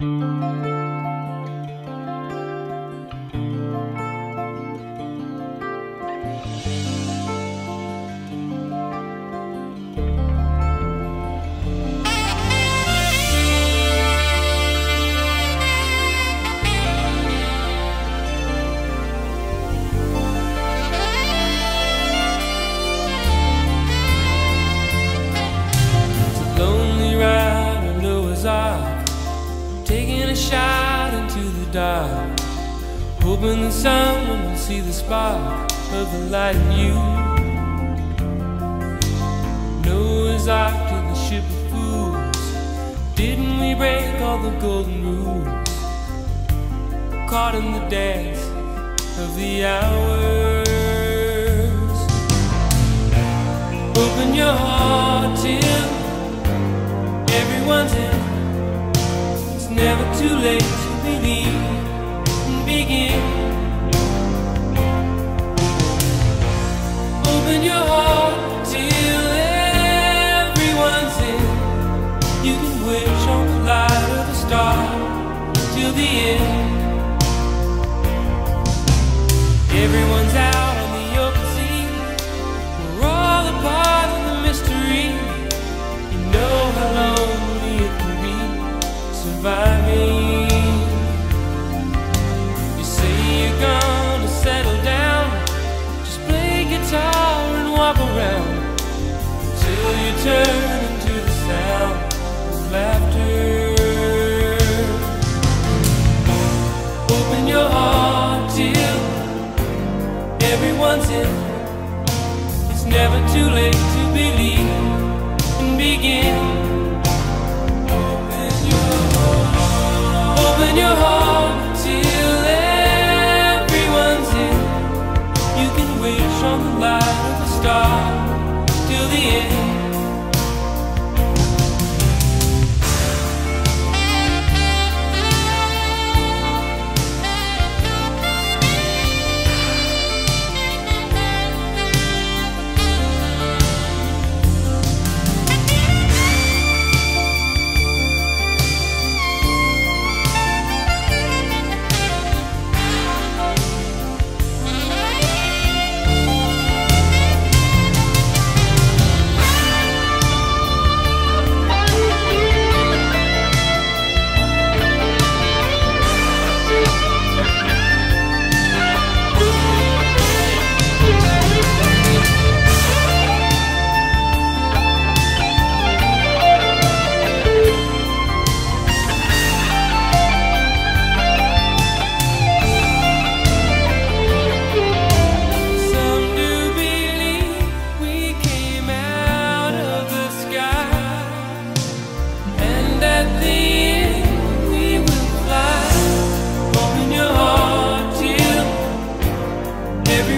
Música dark Hoping that someone will see the spark of the light in you. Noah's Ark to the ship of fools. Didn't we break all the golden rules? Caught in the dance of the hours. Open your heart till everyone's in. It's never too late believe begin. Open your heart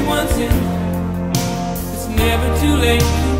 everyone's in. It's never too late.